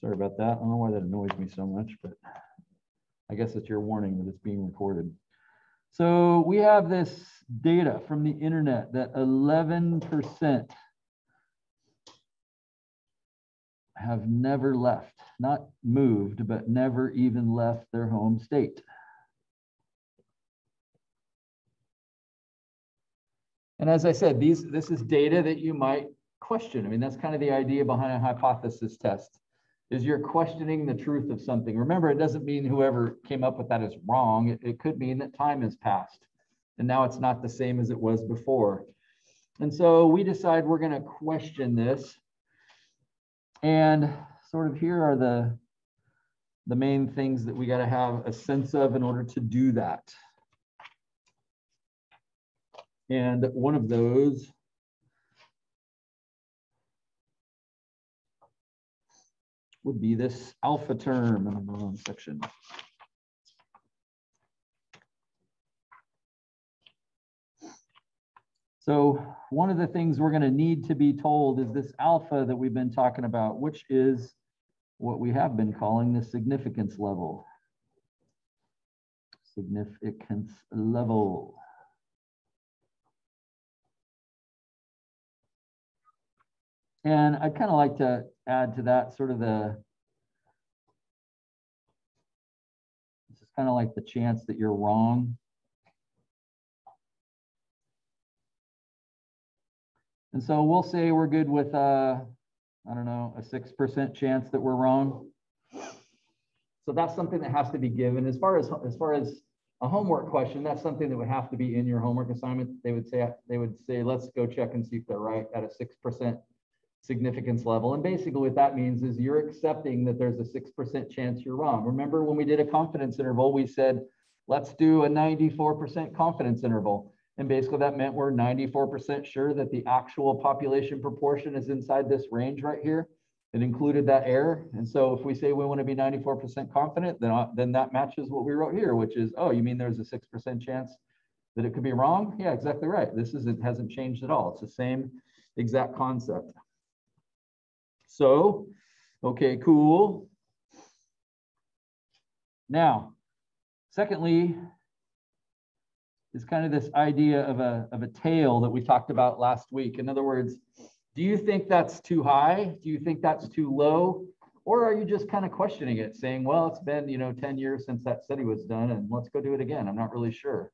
Sorry about that. I don't know why that annoys me so much, but I guess it's your warning that it's being recorded. So we have this data from the internet that 11% have never left, not moved, but never even left their home state. And as I said, these this is data that you might question. I mean, that's kind of the idea behind a hypothesis test is you're questioning the truth of something. Remember, it doesn't mean whoever came up with that is wrong. It, could mean that time has passed and now it's not the same as it was before. And so we decide we're going to question this. And sort of here are the, the main things that we got to have a sense of in order to do that. And one of those would be this alpha term in the wrong section. So one of the things we're going to need to be told is this alpha that we've been talking about, which is what we have been calling the significance level. Significance level. And I'd kind of like to add to that sort of the, this is kind of like the chance that you're wrong. And so we'll say we're good with, uh, I don't know, a 6% chance that we're wrong. So that's something that has to be given. As far as, as far as a homework question, that's something that would have to be in your homework assignment. They would say, they would say, let's go check and see if they're right at a 6% significance level. And basically what that means is you're accepting that there's a 6% chance you're wrong. Remember when we did a confidence interval, we said, let's do a 94% confidence interval. And basically that meant we're 94% sure that the actual population proportion is inside this range right here. It included that error. And so if we say we want to be 94% confident, then, then that matches what we wrote here, which is, oh, you mean there's a 6% chance that it could be wrong? Yeah, exactly right. This is, it hasn't changed at all. It's the same exact concept. So, okay, cool. Now, secondly, is kind of this idea of a, of a tail that we talked about last week. In other words, do you think that's too high? Do you think that's too low? Or are you just kind of questioning it, saying, well, it's been, you know, 10 years since that study was done and let's go do it again. I'm not really sure.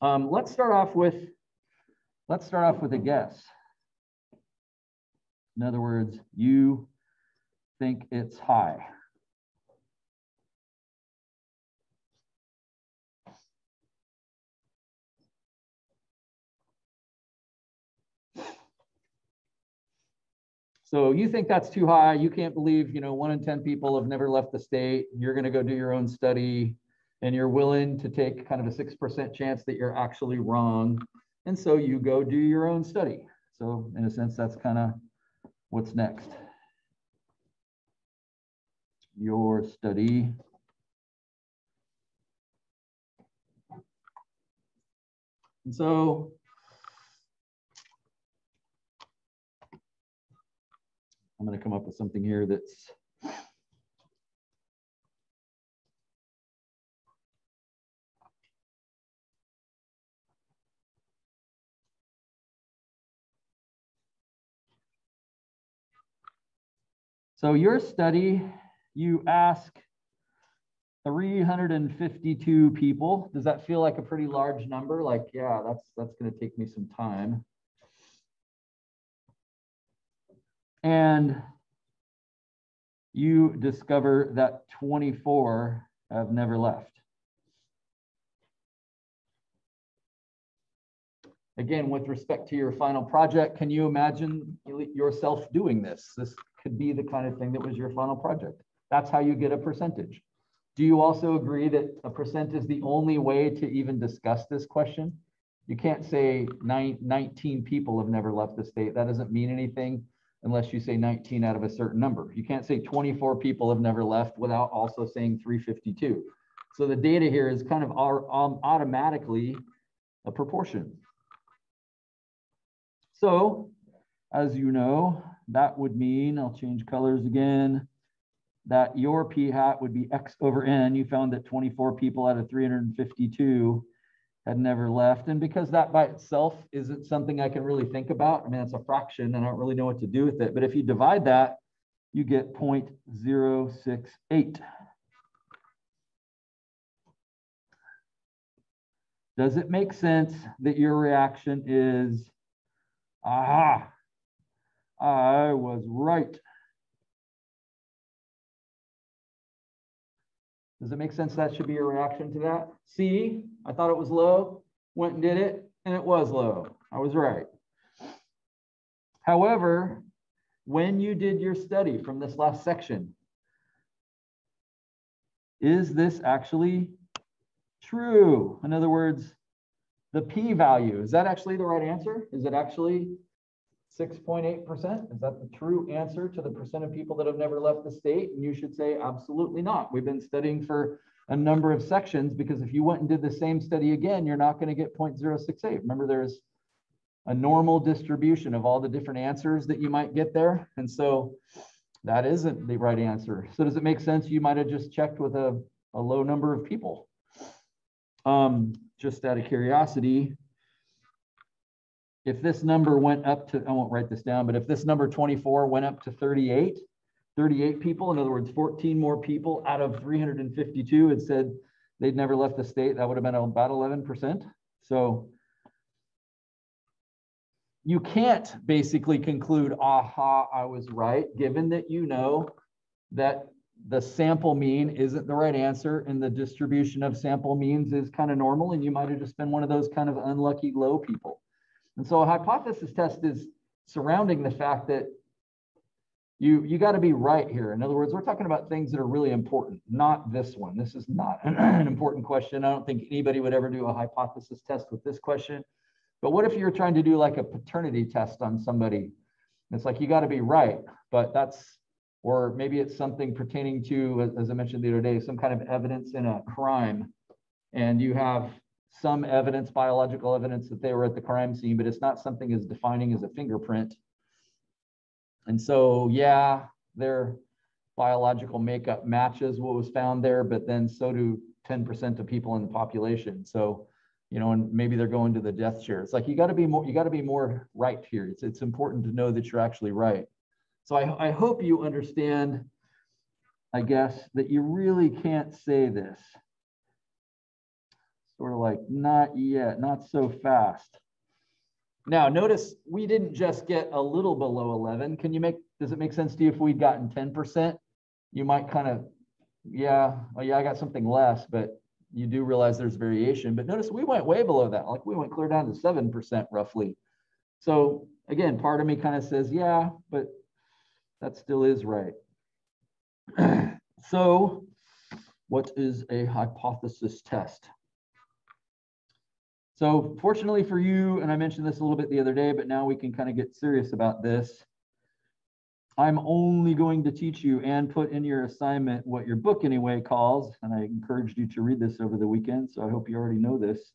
Um, let's start off with, let's start off with a guess. In other words, you think it's high. So you think that's too high. You can't believe, you know, one in 10 people have never left the state. You're going to go do your own study and you're willing to take kind of a 6% chance that you're actually wrong. And so you go do your own study. So in a sense, that's kind of What's next? Your study. And so I'm going to come up with something here that's So your study, you ask 352 people. Does that feel like a pretty large number? Like, yeah, that's that's going to take me some time. And you discover that 24 have never left. Again, with respect to your final project, can you imagine yourself doing this? This could be the kind of thing that was your final project. That's how you get a percentage. Do you also agree that a percent is the only way to even discuss this question? You can't say nine, 19 people have never left the state. That doesn't mean anything unless you say 19 out of a certain number. You can't say 24 people have never left without also saying 352. So the data here is kind of um, automatically a proportion. So as you know, that would mean, I'll change colors again. that your p hat would be x over n. You found that 24 people out of 352 had never left. And because that by itself isn't something I can really think about, I mean, it's a fraction and I don't really know what to do with it. But if you divide that, you get 0.068. Does it make sense that your reaction is, aha, I was right? Does it make sense that should be your reaction to that? C, I thought it was low, went and did it, and it was low. I was right. However, when you did your study from this last section, is this actually true? In other words, the p-value, is that actually the right answer? Is it actually 6.8%? Is that the true answer to the percent of people that have never left the state? And you should say, absolutely not. We've been studying for a number of sections because if you went and did the same study again, you're not going to get 0.068. Remember, there's a normal distribution of all the different answers that you might get there. And so that isn't the right answer. So does it make sense? You might have just checked with a, a low number of people. Um, just out of curiosity, if this number went up to, I won't write this down, but if this number 24 went up to 38, 38 people, in other words, 14 more people out of 352 had said they'd never left the state, that would have been about 11%. So you can't basically conclude, aha, I was right, given that you know that the sample mean isn't the right answer and the distribution of sample means is kind of normal and you might have just been one of those kind of unlucky low people. And so a hypothesis test is surrounding the fact that you you got to be right here. In other words, we're talking about things that are really important, not this one. This is not an important question. I don't think anybody would ever do a hypothesis test with this question. But what if you're trying to do like a paternity test on somebody? It's like you got to be right, but that's or maybe it's something pertaining to, as I mentioned the other day, some kind of evidence in a crime, and you have some evidence, biological evidence that they were at the crime scene, but it's not something as defining as a fingerprint. And so, yeah, their biological makeup matches what was found there, but then so do 10% of people in the population. So, you know, and maybe they're going to the death share. It's like you got to be more, you got to be more right here. It's it's important to know that you're actually right. So I, I hope you understand, I guess, that you really can't say this sort of like, not yet, not so fast. Now, notice we didn't just get a little below 11. Can you make, does it make sense to you if we'd gotten 10%? You might kind of, yeah, oh yeah, I got something less, but you do realize there's variation. But notice we went way below that. Like we went clear down to 7% roughly. So again, part of me kind of says, yeah, but that still is right. so what is a hypothesis test? So fortunately for you, and I mentioned this a little bit the other day, but now we can kind of get serious about this. I'm only going to teach you and put in your assignment what your book anyway calls, and I encouraged you to read this over the weekend, so I hope you already know this,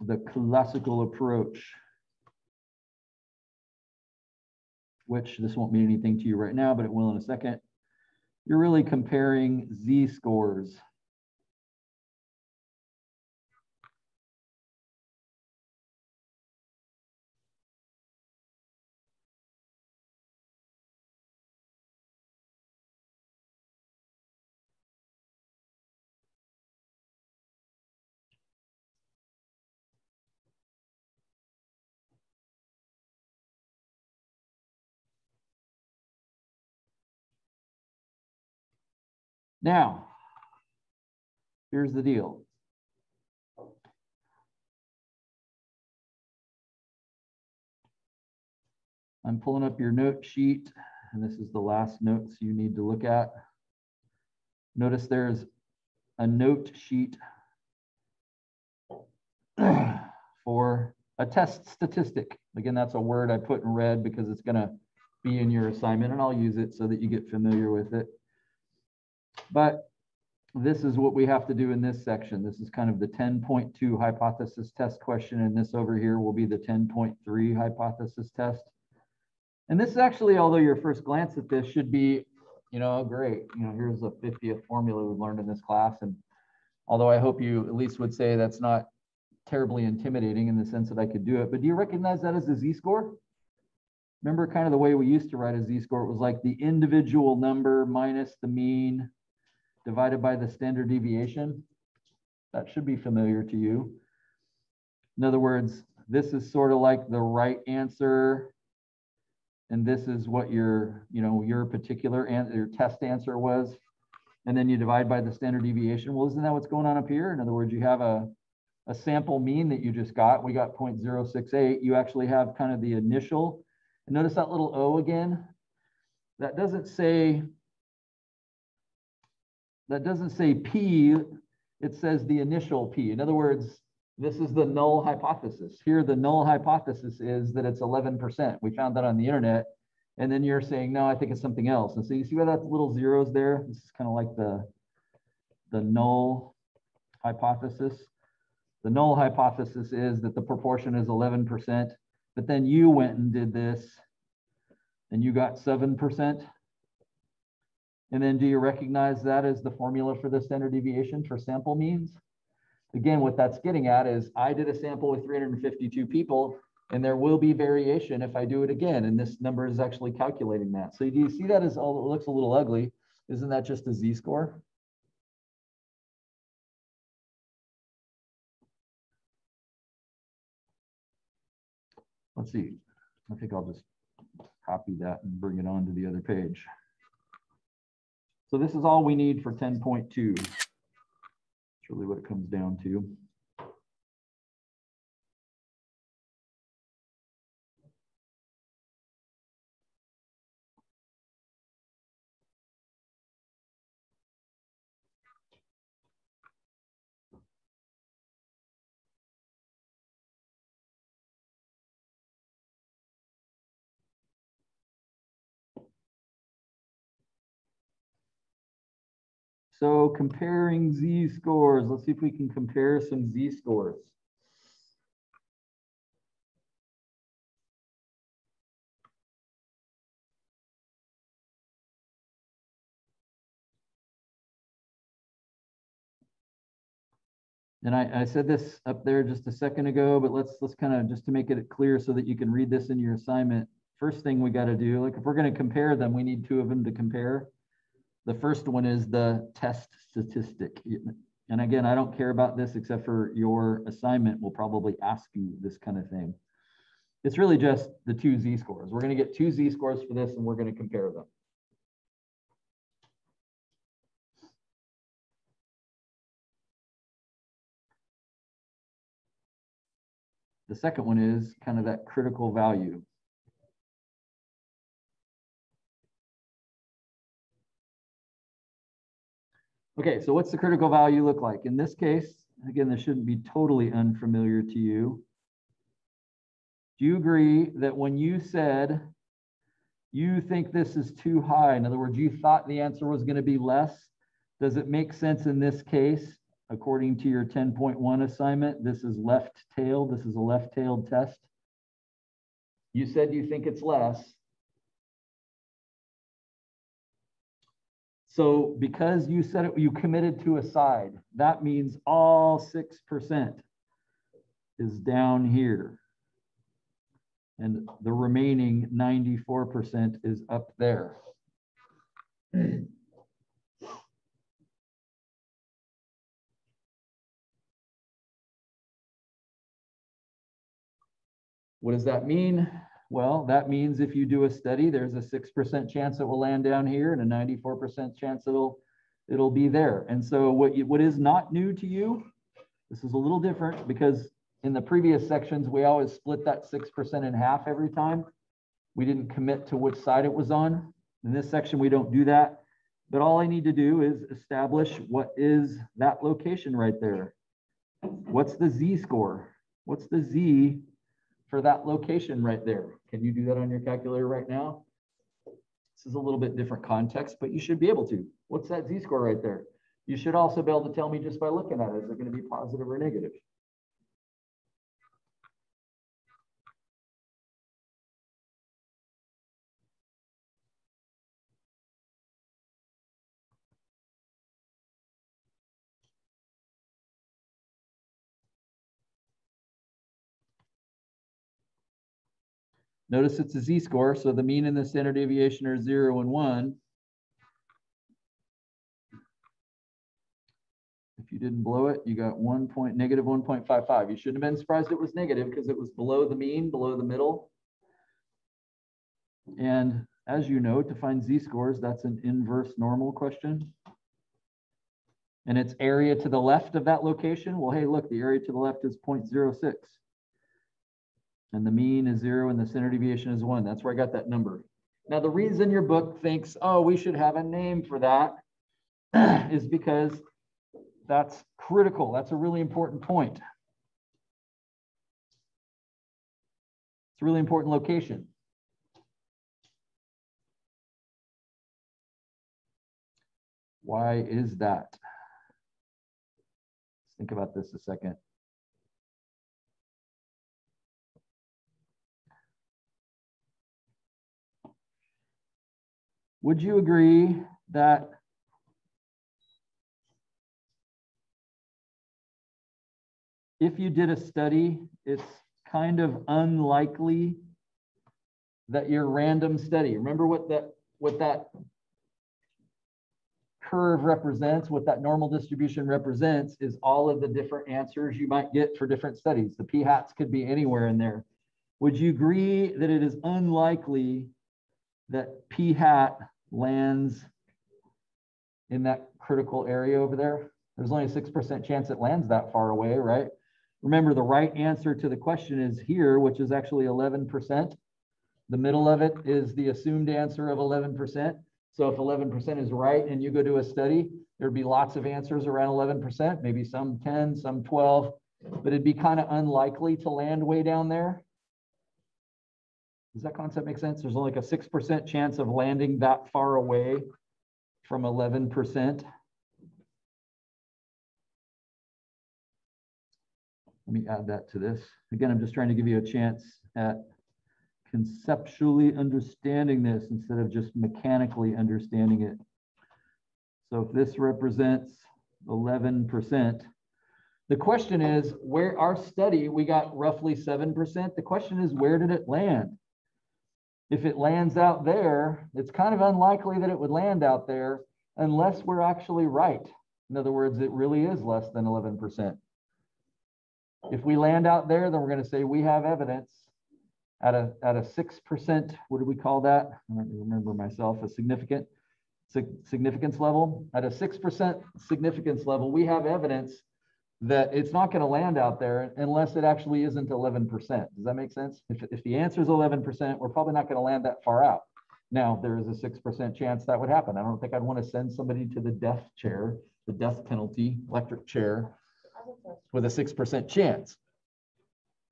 the classical approach, which this won't mean anything to you right now, but it will in a second. You're really comparing z-scores Now, here's the deal. I'm pulling up your note sheet, and this is the last notes you need to look at. Notice there's a note sheet for a test statistic. Again, that's a word I put in red because it's going to be in your assignment, and I'll use it so that you get familiar with it. But this is what we have to do in this section. This is kind of the 10.2 hypothesis test question, and this over here will be the 10.3 hypothesis test. And this is actually, although your first glance at this should be you know, great. You know, here's the 50th formula we've learned in this class. And although I hope you at least would say that's not terribly intimidating in the sense that I could do it, but do you recognize that as a z-score? Remember kind of the way we used to write a z-score? It was like the individual number minus the mean divided by the standard deviation. That should be familiar to you. In other words, this is sort of like the right answer and this is what your, you know, your particular and your test answer was. And then you divide by the standard deviation. Well, isn't that what's going on up here? In other words, you have a, a sample mean that you just got. We got 0.068. You actually have kind of the initial. And notice that little O again. That doesn't say, that doesn't say P. It says the initial P. In other words, this is the null hypothesis. Here, the null hypothesis is that it's 11%. We found that on the internet. And then you're saying, no, I think it's something else. And so you see where that little zeros there? This is kind of like the, the null hypothesis. The null hypothesis is that the proportion is 11%, but then you went and did this and you got 7%. And then do you recognize that as the formula for the standard deviation for sample means? Again, what that's getting at is I did a sample with 352 people and there will be variation if I do it again. And this number is actually calculating that. So do you see that as all it looks a little ugly? Isn't that just a z-score? Let's see. I think I'll just copy that and bring it on to the other page. So this is all we need for 10.2 really what it comes down to. So comparing z-scores, let's see if we can compare some z-scores. And I, I, said this up there just a second ago, but let's let's kind of just to make it clear so that you can read this in your assignment. First thing we got to do, like if we're going to compare them, we need two of them to compare. The first one is the test statistic. And again, I don't care about this except for your assignment will probably ask you this kind of thing. It's really just the two z-scores. We're going to get two z-scores for this and we're going to compare them. The second one is kind of that critical value. Okay, so what's the critical value look like? In this case, again, this shouldn't be totally unfamiliar to you. Do you agree that when you said you think this is too high, in other words, you thought the answer was going to be less, does it make sense in this case, according to your 10.1 assignment, this is left-tailed, this is a left-tailed test? You said you think it's less. So because you said it, you committed to a side, that means all 6% is down here. And the remaining 94% is up there. What does that mean? Well, that means if you do a study, there's a 6% chance it will land down here and a 94% chance it'll, it'll be there. And so what, you, what is not new to you, this is a little different because in the previous sections, we always split that 6% in half every time. We didn't commit to which side it was on. In this section, we don't do that. But all I need to do is establish what is that location right there. What's the z-score? What's the z for that location right there. Can you do that on your calculator right now? This is a little bit different context, but you should be able to. What's that z-score right there? You should also be able to tell me just by looking at it, is it going to be positive or negative? Notice it's a z-score, so the mean and the standard deviation are zero and one. If you didn't blow it, you got one point, negative 1.55. You shouldn't have been surprised it was negative because it was below the mean, below the middle. And as you know, to find z-scores, that's an inverse normal question. And it's area to the left of that location. Well, hey, look, the area to the left is 0.06. And the mean is zero and the standard deviation is one. That's where I got that number. Now, the reason your book thinks, oh, we should have a name for that is because that's critical. That's a really important point. It's a really important location. Why is that? Let's think about this a second. Would you agree that if you did a study, it's kind of unlikely that your random study, remember what that what that curve represents, what that normal distribution represents is all of the different answers you might get for different studies. The p-hats could be anywhere in there. Would you agree that it is unlikely that p-hat lands in that critical area over there? There's only a 6% chance it lands that far away, right? Remember, the right answer to the question is here, which is actually 11%. The middle of it is the assumed answer of 11%. So if 11% is right and you go to a study, there'd be lots of answers around 11%, maybe some 10, some 12, but it'd be kind of unlikely to land way down there. Does that concept make sense? There's only like a 6% chance of landing that far away from 11%. Let me add that to this. Again, I'm just trying to give you a chance at conceptually understanding this instead of just mechanically understanding it. So if this represents 11%, the question is where our study, we got roughly 7%. The question is, where did it land? If it lands out there, it's kind of unlikely that it would land out there unless we're actually right. In other words, it really is less than 11%. If we land out there, then we're going to say we have evidence at a at a six percent. What do we call that? I don't remember myself. A significant significance level at a six percent significance level. We have evidence that it's not going to land out there unless it actually isn't 11%. Does that make sense? If, if the answer is 11%, we're probably not going to land that far out. Now, there is a 6% chance that would happen. I don't think I'd want to send somebody to the death chair, the death penalty, electric chair, with a 6% chance.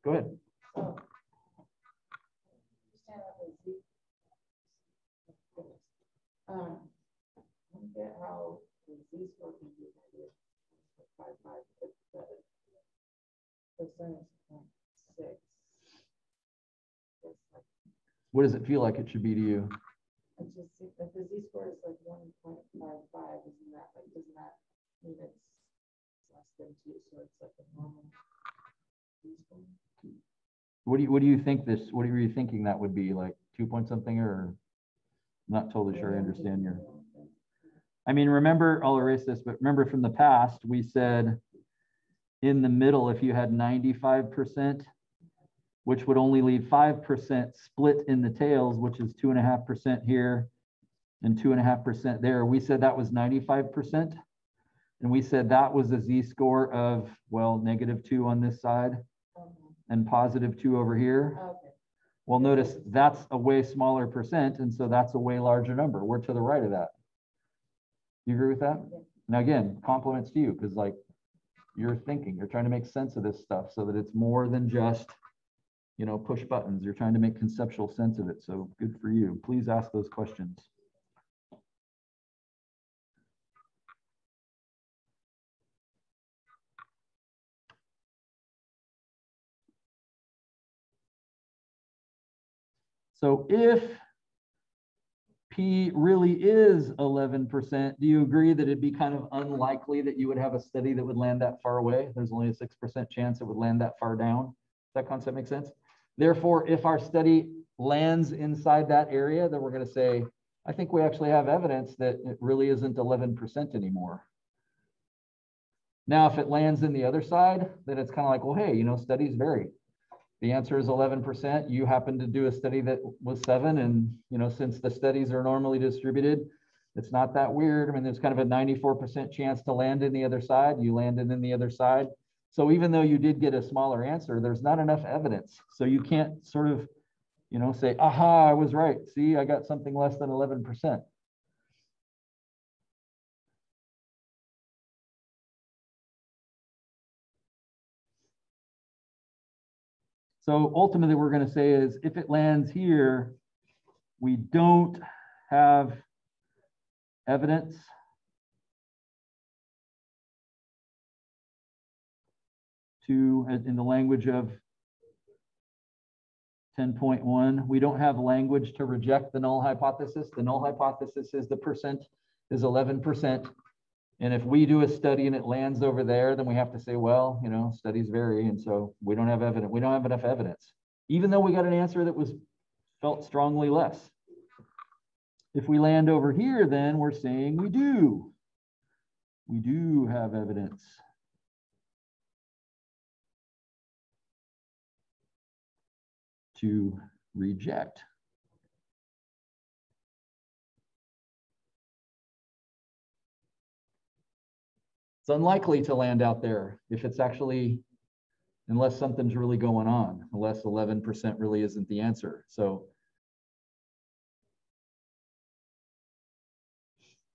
Go ahead. Um, I how percent point six. What does it feel like it should be to you? I just if the z score is like one point five five, isn't that like doesn't that mean it's less than two, so it's like a normal z score? What do you what do you think this what are you thinking that would be like two point something or not totally sure I understand your. I mean, remember, I'll erase this, but remember from the past, we said in the middle, if you had 95%, which would only leave 5% split in the tails, which is 2.5% here and 2.5% there. We said that was 95%. And we said that was a z-score of, well, negative 2 on this side and positive 2 over here. Okay. Well, notice that's a way smaller percent, and so that's a way larger number. We're to the right of that. You agree with that? Yeah. Now, again, compliments to you because, like, you're thinking, you're trying to make sense of this stuff so that it's more than just, you know, push buttons. You're trying to make conceptual sense of it. So good for you. Please ask those questions. So if P really is 11%, do you agree that it'd be kind of unlikely that you would have a study that would land that far away? There's only a 6% chance it would land that far down. Does that concept make sense? Therefore, if our study lands inside that area, then we're gonna say, I think we actually have evidence that it really isn't eleven percent anymore. Now, if it lands in the other side, then it's kind of like, well, hey, you know, studies vary the answer is 11%. You happen to do a study that was seven. And, you know, since the studies are normally distributed, it's not that weird. I mean, there's kind of a 94% chance to land in the other side. You landed in the other side. So even though you did get a smaller answer, there's not enough evidence. So you can't sort of, you know, say, aha, I was right. See, I got something less than 11%. So ultimately, we're going to say is if it lands here, we don't have evidence to, in the language of 10.1, we don't have language to reject the null hypothesis. The null hypothesis is the percent is 11%. And if we do a study and it lands over there, then we have to say, well, you know, studies vary. And so we don't have evidence. We don't have enough evidence, even though we got an answer that was felt strongly less. If we land over here, then we're saying we do. We do have evidence. to reject. It's unlikely to land out there if it's actually, unless something's really going on, unless 11% really isn't the answer. So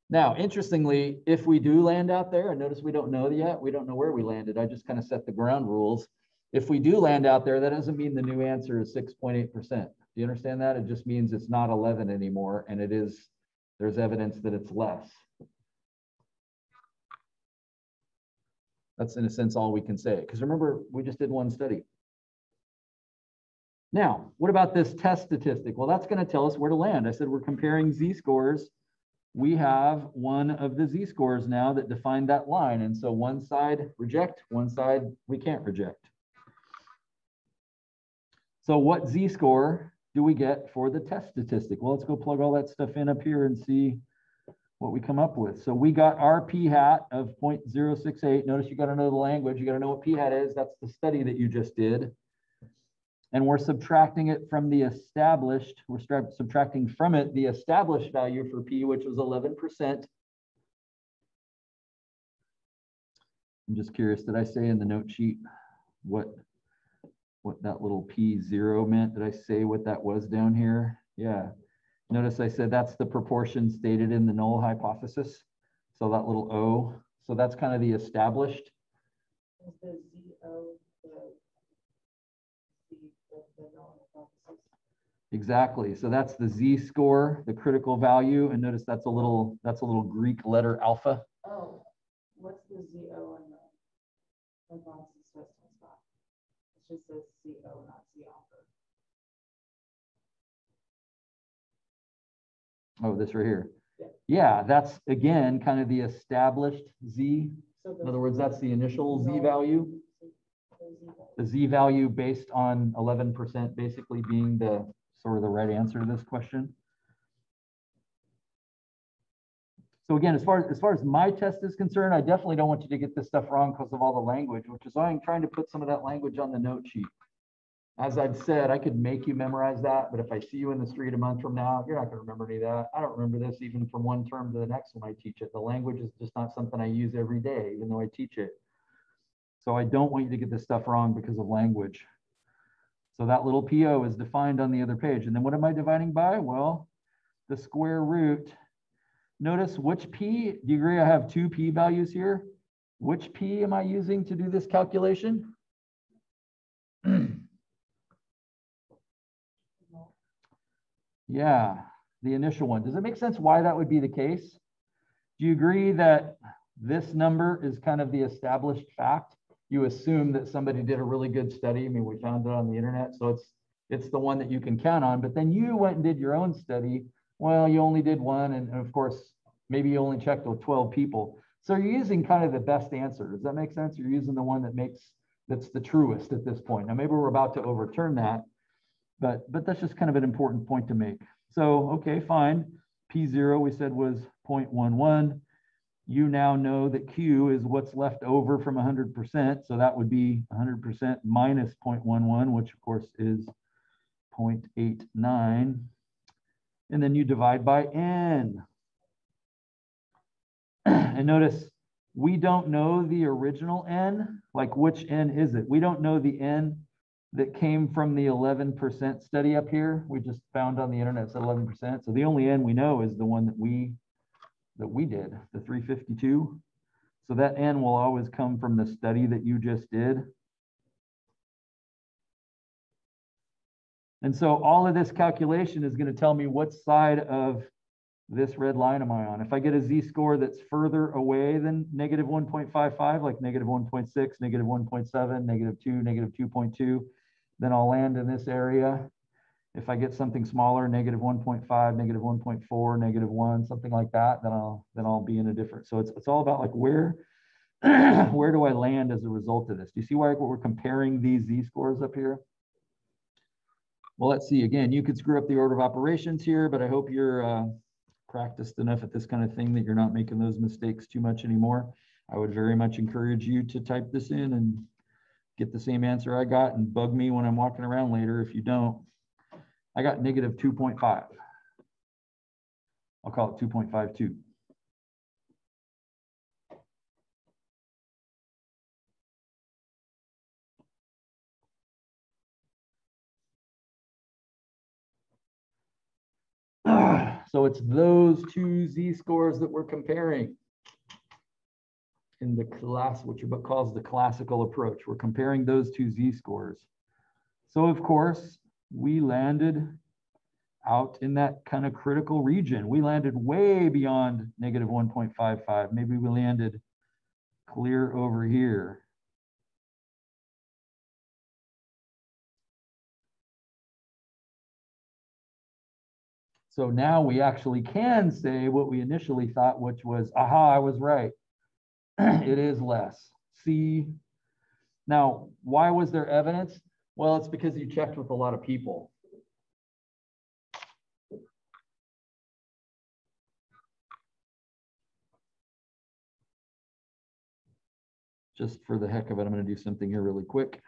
now, interestingly, if we do land out there, and notice we don't know yet, we don't know where we landed. I just kind of set the ground rules. If we do land out there, that doesn't mean the new answer is 6.8%. Do you understand that? It just means it's not 11 anymore, and it is, there's evidence that it's less. That's in a sense all we can say. Because remember, we just did one study. Now, what about this test statistic? Well, that's going to tell us where to land. I said we're comparing z-scores. We have one of the z-scores now that define that line. And so one side reject, one side we can't reject. So what z-score do we get for the test statistic? Well, let's go plug all that stuff in up here and see what we come up with. So we got our p hat of 0.068. Notice you got to know the language. You got to know what p hat is. That's the study that you just did. And we're subtracting it from the established, we're subtracting from it the established value for p, which was 11%. I'm just curious, did I say in the note sheet what what that little P0 meant. Did I say what that was down here? Yeah. Notice I said that's the proportion stated in the null hypothesis. So that little O. So that's kind of the established. The ZO, the, the null hypothesis. Exactly. So that's the Z score, the critical value. And notice that's a little that's a little Greek letter alpha. Oh, what's the ZO in the hypothesis? just says CO, not Oh, this right here. Yeah. yeah, that's again kind of the established Z. So In other words, that's the initial Z value. The Z value based on 11% basically being the sort of the right answer to this question. So again, as far as, as far as my test is concerned, I definitely don't want you to get this stuff wrong because of all the language, which is why I'm trying to put some of that language on the note sheet. As I've said, I could make you memorize that, but if I see you in the street a month from now, you're not going to remember any of that. I don't remember this even from one term to the next when I teach it. The language is just not something I use every day, even though I teach it. So I don't want you to get this stuff wrong because of language. So that little PO is defined on the other page. And then what am I dividing by? Well, the square root Notice which P, do you agree I have two P values here? Which P am I using to do this calculation? Yeah, the initial one. Does it make sense why that would be the case? Do you agree that this number is kind of the established fact? You assume that somebody did a really good study. I mean, we found it on the internet, so it's it's the one that you can count on. But then you went and did your own study well, you only did one, and, of course, maybe you only checked with 12 people. So you're using kind of the best answer. Does that make sense? You're using the one that makes that's the truest at this point. Now maybe we're about to overturn that, But, but that's just kind of an important point to make. So, okay, fine. P0 we said was 0.11. You now know that Q is what's left over from 100%. So that would be 100% minus 0.11, which of course is 0.89. And then you divide by N. and notice we don't know the original N, like which N is it? We don't know the N that came from the 11% study up here. We just found on the internet it's 11%. So the only N we know is the one that we that we did, the 352. So that N will always come from the study that you just did. And so all of this calculation is going to tell me what side of this red line am I on. If I get a z-score that's further away than negative 1.55, like negative 1.6, negative 1.7, negative 2, negative 2.2, then I'll land in this area. If I get something smaller, negative 1.5, negative 1.4, negative 1, something like that, then I'll then I'll be in a different. So it's it's all about like where where do I land as a result of this? Do you see why we're comparing these z-scores up here? Well, let's see. Again, you could screw up the order of operations here, but I hope you're uh, practiced enough at this kind of thing that you're not making those mistakes too much anymore. I would very much encourage you to type this in and get the same answer I got and bug me when I'm walking around later if you don't. I got negative 2.5. I'll call it 2.52. So it's those two z-scores that we're comparing in the class, what your book calls the classical approach. We're comparing those two z-scores. So of course, we landed out in that kind of critical region. We landed way beyond negative 1.55. Maybe we landed clear over here. So now we actually can say what we initially thought, which was, aha, I was right. it is less. See, now, why was there evidence? Well, it's because you checked with a lot of people. Just for the heck of it, I'm going to do something here really quick.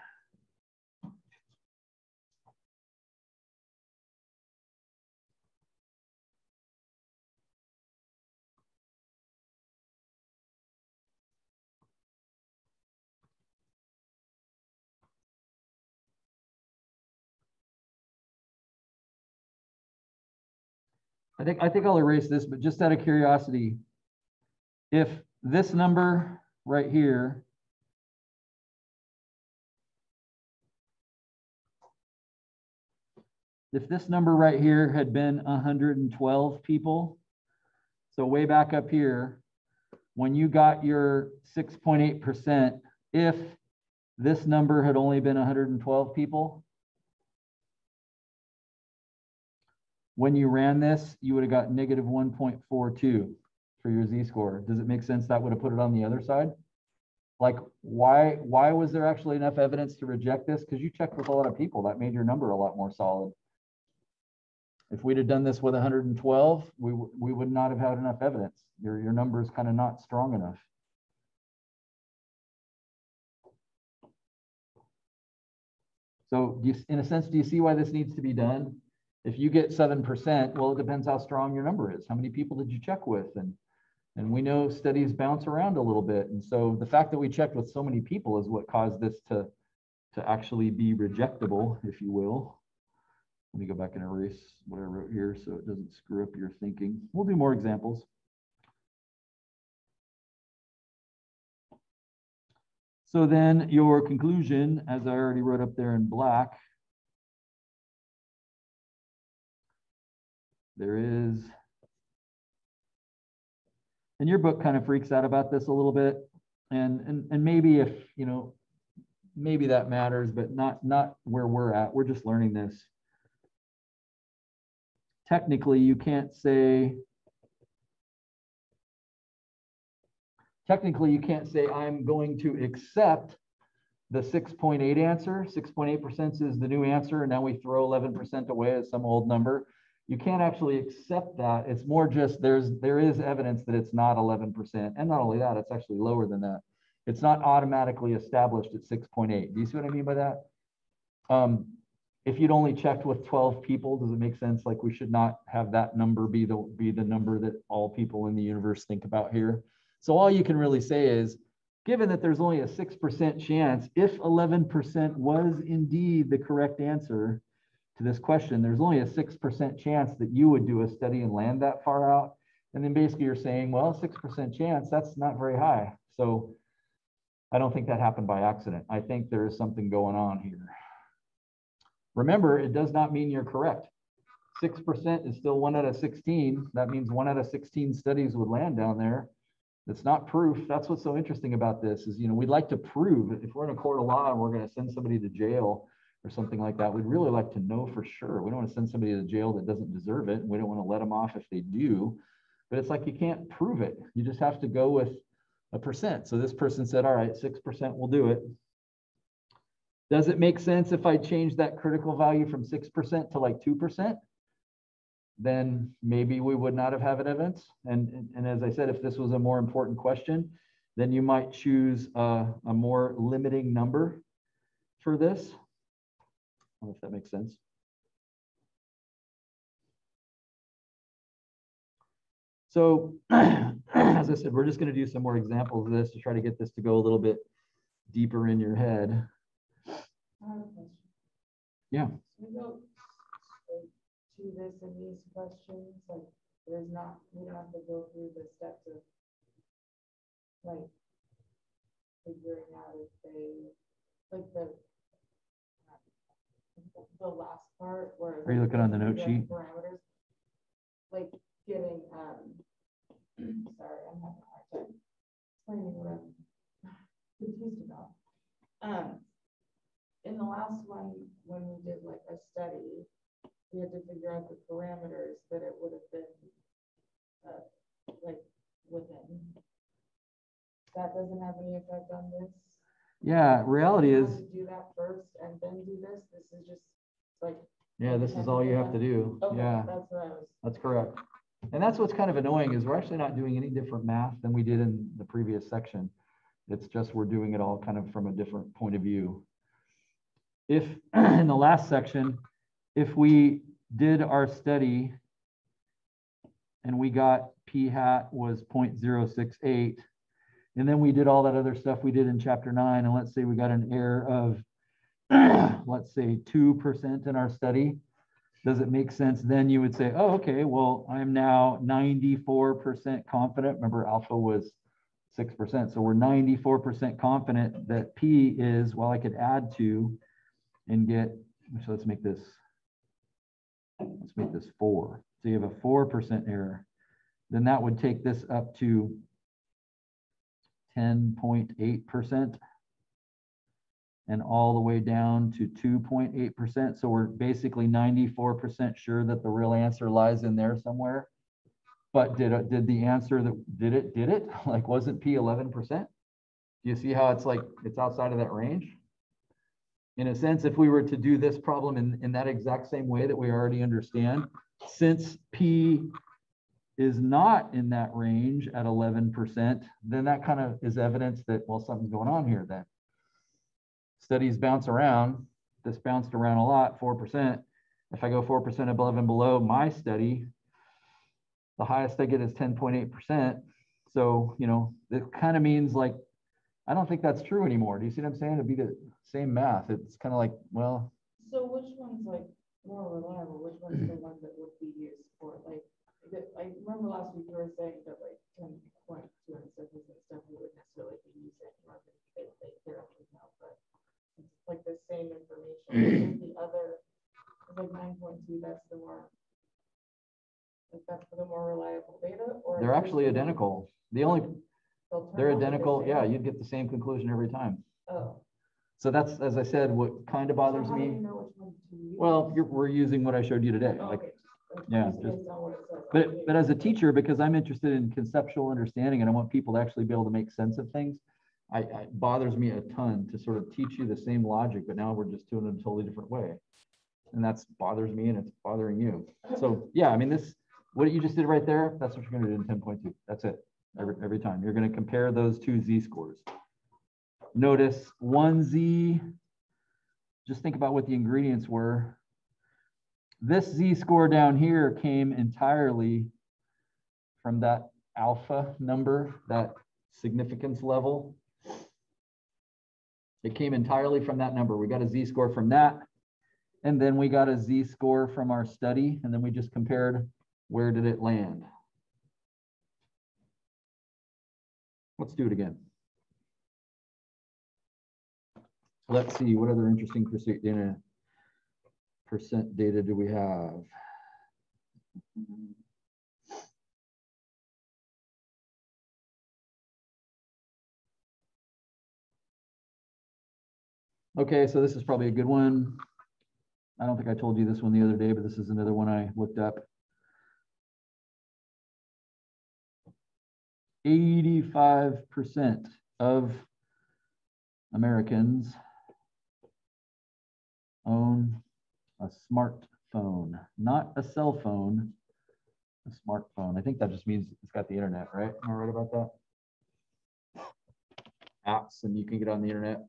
I think I think I'll erase this, but just out of curiosity, if this number right here if this number right here had been 112 people, so way back up here, when you got your 6.8%, if this number had only been 112 people, when you ran this, you would have got negative 1.42 for your z-score. Does it make sense that would have put it on the other side? Like why why was there actually enough evidence to reject this? Because you checked with a lot of people. That made your number a lot more solid. If we'd have done this with 112, we, we would not have had enough evidence. Your, your number is kind of not strong enough. So you, in a sense, do you see why this needs to be done? If you get 7%, well, it depends how strong your number is. How many people did you check with? And, and we know studies bounce around a little bit. And so the fact that we checked with so many people is what caused this to, to actually be rejectable, if you will. Let me go back and erase what I wrote here so it doesn't screw up your thinking. We'll do more examples. So then your conclusion, as I already wrote up there in black, there is, and your book kind of freaks out about this a little bit. And, and, and maybe if, you know, maybe that matters, but not, not where we're at. We're just learning this. Technically, you can't say, technically you can't say I'm going to accept the six point eight answer, six point eight percent is the new answer, and now we throw eleven percent away as some old number. You can't actually accept that. It's more just there's there is evidence that it's not eleven percent. And not only that, it's actually lower than that. It's not automatically established at six point eight. Do you see what I mean by that? Um, if you'd only checked with twelve people, does it make sense? Like we should not have that number be the be the number that all people in the universe think about here. So all you can really say is, given that there's only a six percent chance, if eleven percent was indeed the correct answer to this question, there's only a six percent chance that you would do a study and land that far out. And then basically you're saying, well, six percent chance, that's not very high. So I don't think that happened by accident. I think there is something going on here. Remember, it does not mean you're correct. Six percent is still one out of 16. That means one out of 16 studies would land down there. It's not proof. That's what's so interesting about this is, you know, we'd like to prove if we're in a court of law and we're going to send somebody to jail or something like that, we'd really like to know for sure. We don't want to send somebody to jail that doesn't deserve it. We don't want to let them off if they do. But it's like you can't prove it. You just have to go with a percent. So this person said, all right, 6% will do it. Does it make sense if I change that critical value from 6% to like 2%? Then maybe we would not have had evidence. And, and, and as I said, if this was a more important question, then you might choose a, a more limiting number for this. If that makes sense. So as I said, we're just going to do some more examples of this to try to get this to go a little bit deeper in your head. Yeah. We go to this and these questions, like, there's not, we don't have to go through the steps of like figuring out if they, like the the last part where. Are you looking on the note sheet? Parameters, like getting, um, sorry, I'm having a hard time explaining what I'm confused about. Um, in the last one, when we did like a study, we had to figure out the parameters that it would have been, uh, like, within. That doesn't have any effect on this? Yeah, reality is, Do that first and then do this, this is just like. yeah, this is all you have to do. Okay, Yeah. that's what I was, That's correct. And that's what's kind of annoying is we're actually not doing any different math than we did in the previous section. It's just we're doing it all kind of from a different point of view. If in the last section, if we did our study and we got p hat was 0.068, and then we did all that other stuff we did in chapter nine, and let's say we got an error of, let's say 2% in our study, does it make sense? Then you would say, oh, okay, well, I'm now 94% confident. Remember, alpha was 6%. So we're 94% confident that P is, well, I could add two and get, so let's make this, let's make this four. So you have a 4% error. Then that would take this up to 10.8% and all the way down to 2.8%. So we're basically 94% sure that the real answer lies in there somewhere. But did it, did the answer that did it, did it? Like, wasn't P 11%? Do you see how it's like, it's outside of that range? In a sense, if we were to do this problem in, in that exact same way that we already understand, since P is not in that range at 11%, then that kind of is evidence that, well, something's going on here then studies bounce around. This bounced around a lot, 4%. If I go 4% above and below my study, the highest I get is 10.8%. So, you know, it kind of means like, I don't think that's true anymore. Do you see what I'm saying? It'd be the same math. It's kind of like, well, so which one's like more reliable, which one's the one that would be used for, like, I remember last week you were saying that like ten point two and stuff we would necessarily be using, or they, they, they're up to now, but it's like the same information, the other, like nine point two, that's the more, like that's the more reliable data, or? they're actually identical. The only, they're out the identical. Yeah, you'd get the same conclusion every time. Oh. So that's, as I said, what kind of bothers So do you me. know which one to use? Well, you're, we're using what I showed you today. Oh, Like, okay, yeah, just just- based on what it says on But, but as a teacher, because I'm interested in conceptual understanding and I want people to actually be able to make sense of things, I, it bothers me a ton to sort of teach you the same logic, but now we're just doing it a totally different way. And that's bothers me and it's bothering you. So yeah, I mean, this, what you just did right there, that's what you're gonna do in ten point two. That's it. Every, every time. You're gonna compare those two z-scores. Notice one z, just think about what the ingredients were. This z-score down here came entirely from that alpha number, that significance level. It came entirely from that number. We got a z-score from that. And then we got a z-score from our study. And then we just compared where did it land. Let's do it again. Let's see, what other interesting percent data, percent data do we have? Okay, so this is probably a good one. I don't think I told you this one the other day, but this is another one I looked up. Eighty-five percent of Americans own a smartphone, not a cell phone, a smartphone. I think that just means it's got the internet, right? Am I right about that? Apps and you can get on the internet.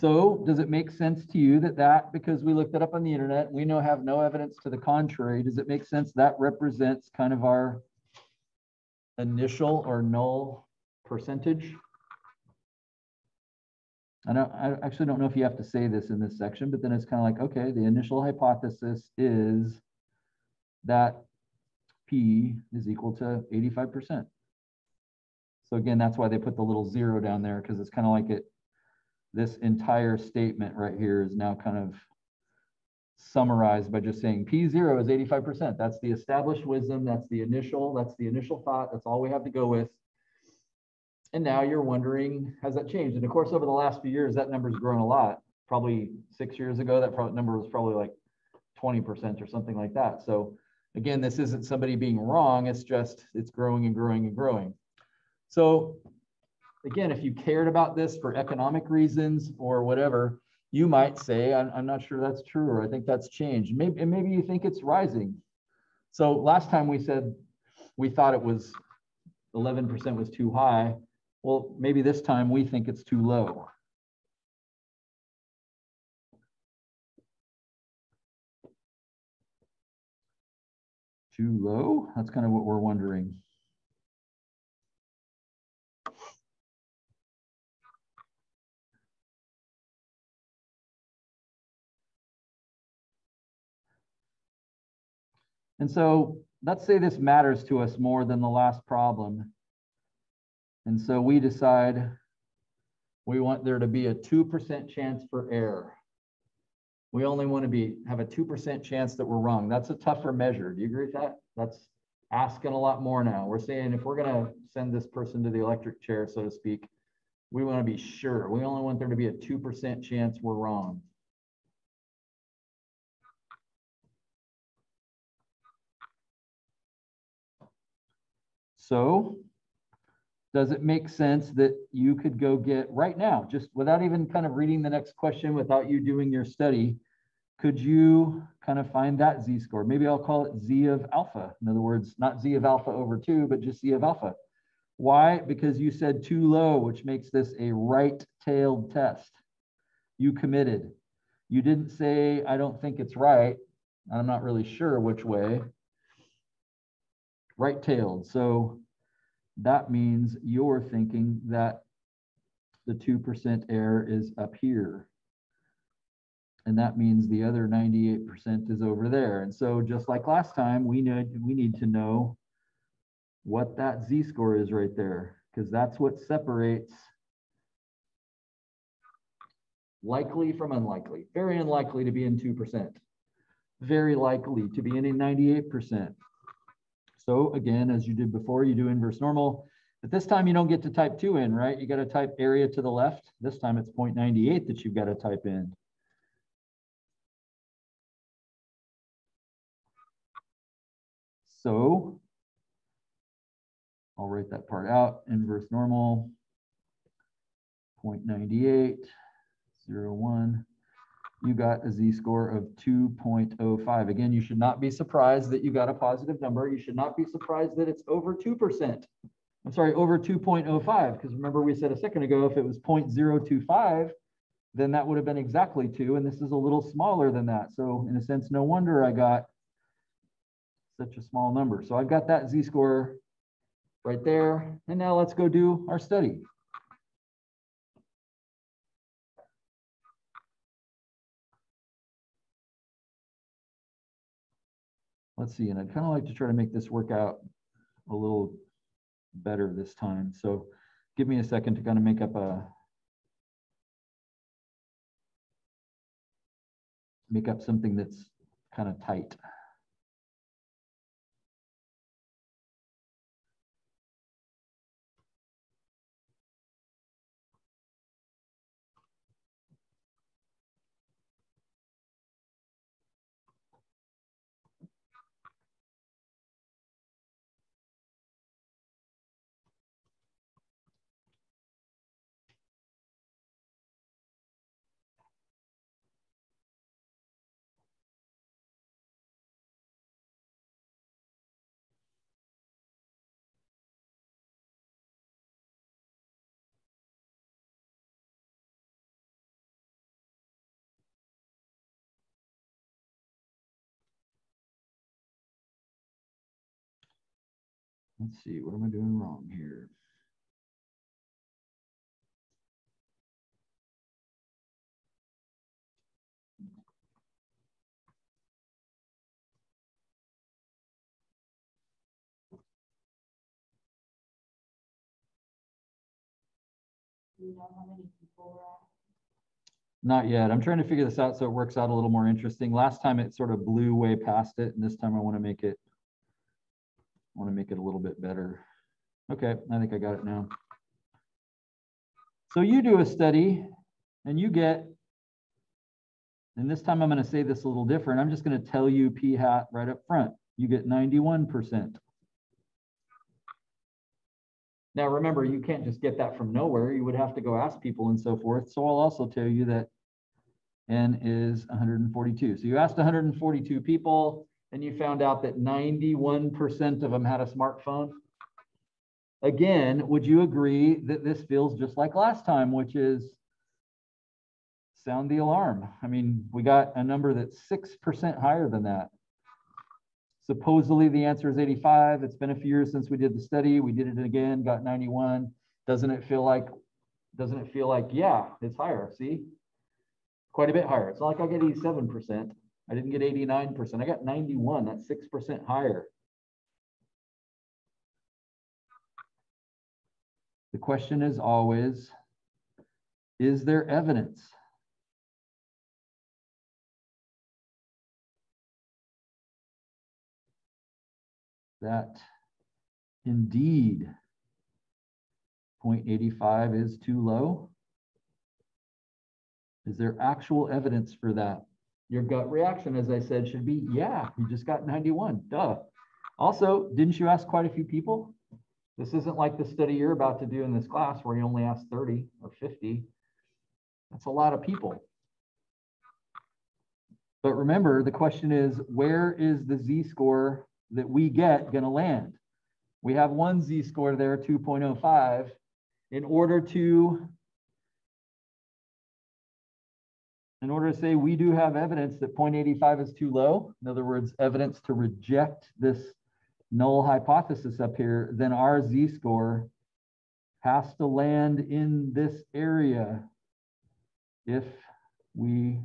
So does it make sense to you that that, because we looked it up on the internet, we know have no evidence to the contrary, does it make sense that represents kind of our initial or null percentage? I don't, I actually don't know if you have to say this in this section, but then it's kind of like, okay, the initial hypothesis is that P is equal to 85%. So again, that's why they put the little zero down there because it's kind of like it this entire statement right here is now kind of summarized by just saying P0 is 85%. That's the established wisdom. That's the initial, that's the initial thought. That's all we have to go with. And now you're wondering, has that changed? And of course, over the last few years, that number's grown a lot. Probably six years ago, that number was probably like 20% or something like that. So again, this isn't somebody being wrong. It's just, it's growing and growing and growing. So again, if you cared about this for economic reasons or whatever, you might say, I'm, I'm not sure that's true, or I think that's changed. Maybe, and maybe you think it's rising. So last time we said we thought it was 11% was too high. Well, maybe this time we think it's too low. Too low? That's kind of what we're wondering. And so let's say this matters to us more than the last problem. And so we decide we want there to be a 2% chance for error. We only want to be have a 2% chance that we're wrong. That's a tougher measure. Do you agree with that? That's asking a lot more now. We're saying if we're going to send this person to the electric chair, so to speak, we want to be sure. We only want there to be a 2% chance we're wrong. So does it make sense that you could go get right now, just without even kind of reading the next question, without you doing your study, could you kind of find that z-score? Maybe I'll call it z of alpha. In other words, not z of alpha over two, but just z of alpha. Why? Because you said too low, which makes this a right-tailed test. You committed. You didn't say, I don't think it's right. I'm not really sure which way right-tailed. So that means you're thinking that the 2% error is up here. And that means the other 98% is over there. And so just like last time, we need, we need to know what that z-score is right there, because that's what separates likely from unlikely. Very unlikely to be in 2%. Very likely to be in a 98%. So again, as you did before, you do inverse normal. But this time you don't get to type 2 in, right? You got to type area to the left. This time it's 0.98 that you've got to type in. So I'll write that part out, inverse normal, 0.98, 01. You got a z-score of 2.05. Again, you should not be surprised that you got a positive number. You should not be surprised that it's over 2%. I'm sorry, over 2.05, because remember we said a second ago, if it was 0.025, then that would have been exactly two, and this is a little smaller than that. So in a sense, no wonder I got such a small number. So I've got that z-score right there. And now let's go do our study. Let's see, and I'd kind of like to try to make this work out a little better this time. So give me a second to kind of make up a make up something that's kind of tight. Let's see, what am I doing wrong here? Do you know how many people were at? Not yet. I'm trying to figure this out so it works out a little more interesting. Last time it sort of blew way past it, and this time I want to make it want to make it a little bit better. Okay, I think I got it now. So you do a study and you get, and this time I'm going to say this a little different. I'm just going to tell you p hat right up front. You get 91%. Now remember, you can't just get that from nowhere. You would have to go ask people and so forth. So I'll also tell you that n is 142. So you asked 142 people and you found out that 91% of them had a smartphone. Again, would you agree that this feels just like last time, which is sound the alarm? I mean, we got a number that's 6% higher than that. Supposedly the answer is 85. It's been a few years since we did the study. We did it again, got 91. Doesn't it feel like, doesn't it feel like, yeah, it's higher, see? Quite a bit higher. It's not like I get 87%. I didn't get 89%. I got 91. That's 6% higher. The question is always, is there evidence? That indeed 0.85 is too low? Is there actual evidence for that? Your gut reaction, as I said, should be, yeah, you just got 91, duh. Also, didn't you ask quite a few people? This isn't like the study you're about to do in this class where you only ask 30 or 50. That's a lot of people. But remember, the question is, where is the z-score that we get going to land? We have one z-score there, 2.05. In order to in order to say we do have evidence that 0.85 is too low, in other words, evidence to reject this null hypothesis up here, then our z-score has to land in this area if we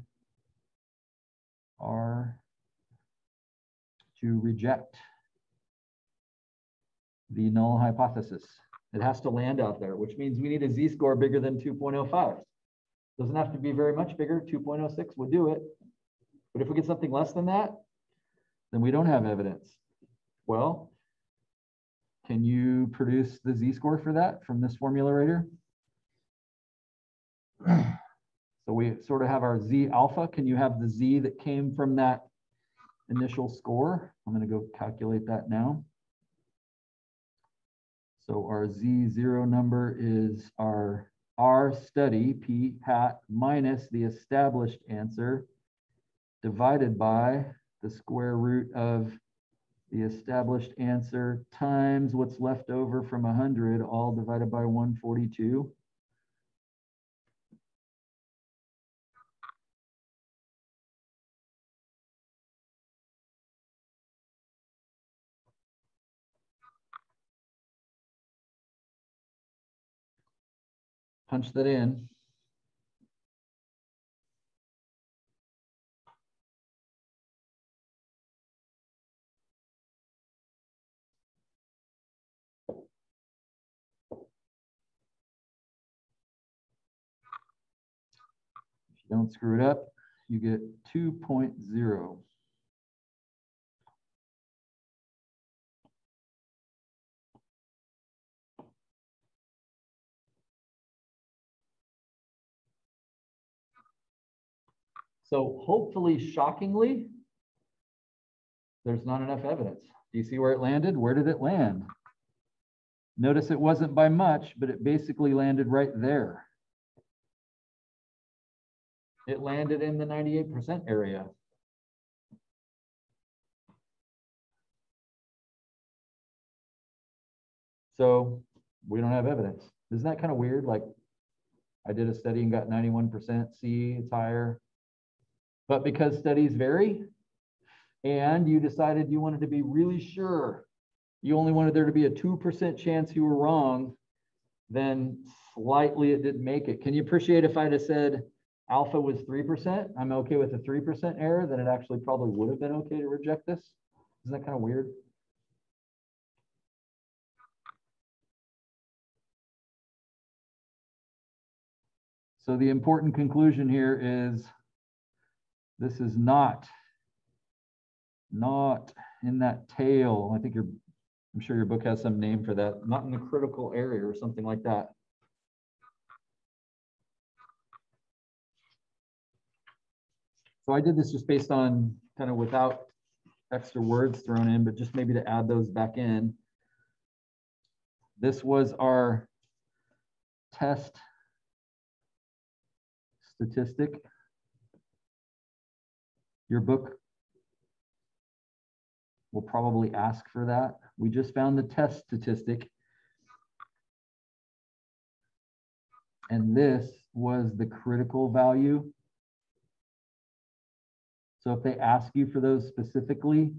are to reject the null hypothesis. It has to land out there, which means we need a z-score bigger than 2.05. Doesn't have to be very much bigger. 2.06 would do it. But if we get something less than that, then we don't have evidence. Well, can you produce the z-score for that from this formula right here? So we sort of have our z alpha. Can you have the z that came from that initial score. I'm gonna go calculate that now. So our Z zero number is our R study, P hat, minus the established answer divided by the square root of the established answer times what's left over from 100, all divided by 142. Punch that in. If you don't screw it up, you get 2.0. So hopefully shockingly, there's not enough evidence. Do you see where it landed? Where did it land? Notice it wasn't by much, but it basically landed right there. It landed in the 98% area. So we don't have evidence. Isn't that kind of weird? Like I did a study and got 91% C, it's higher. But because studies vary and you decided you wanted to be really sure, you only wanted there to be a 2% chance you were wrong, then slightly it didn't make it. Can you appreciate if I'd have said alpha was 3%? I'm okay with a 3% error, then it actually probably would have been okay to reject this. Isn't that kind of weird? So the important conclusion here is this is not, not in that tail. I think your, I'm sure your book has some name for that, not in the critical area or something like that. So I did this just based on kind of without extra words thrown in, but just maybe to add those back in. This was our test statistic. Your book will probably ask for that. We just found the test statistic. And this was the critical value. So if they ask you for those specifically,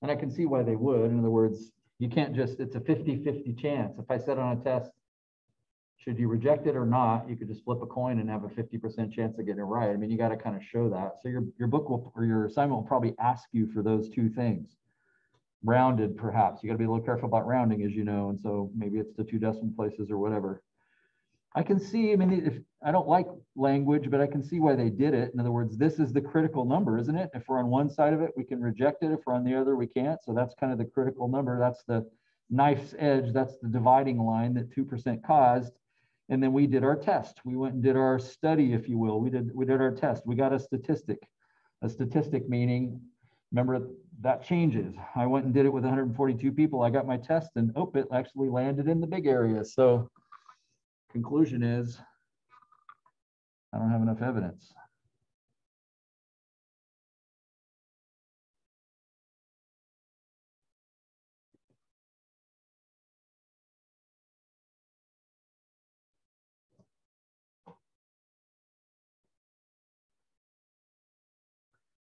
and I can see why they would. In other words, you can't just, it's a 50-50 chance. If I said on a test, should you reject it or not, you could just flip a coin and have a 50% chance of getting it right. I mean, you got to kind of show that. So your, your book will, or your assignment will probably ask you for those two things. Rounded, perhaps. You got to be a little careful about rounding, as you know. And so maybe it's the two decimal places or whatever. I can see, I mean, if I don't like language, but I can see why they did it. In other words, this is the critical number, isn't it? If we're on one side of it, we can reject it. If we're on the other, we can't. So that's kind of the critical number. That's the knife's edge. That's the dividing line that 2% caused. And then we did our test. We went and did our study, if you will. We did we did our test. We got a statistic. A statistic meaning, remember that changes. I went and did it with 142 people. I got my test and oh, it actually landed in the big area. So conclusion is I don't have enough evidence.